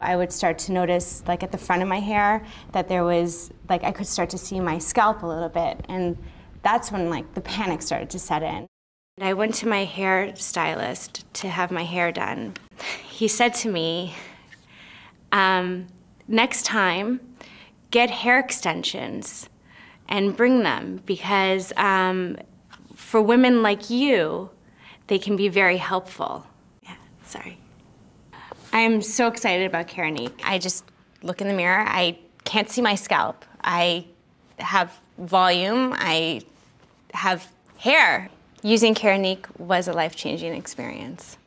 I would start to notice, like at the front of my hair, that there was, like, I could start to see my scalp a little bit. And that's when, like, the panic started to set in. I went to my hairstylist to have my hair done. He said to me, um, next time, get hair extensions and bring them because um, for women like you, they can be very helpful. Yeah, sorry. I'm so excited about Keranique. I just look in the mirror, I can't see my scalp. I have volume, I have hair. Using Keranique was a life-changing experience.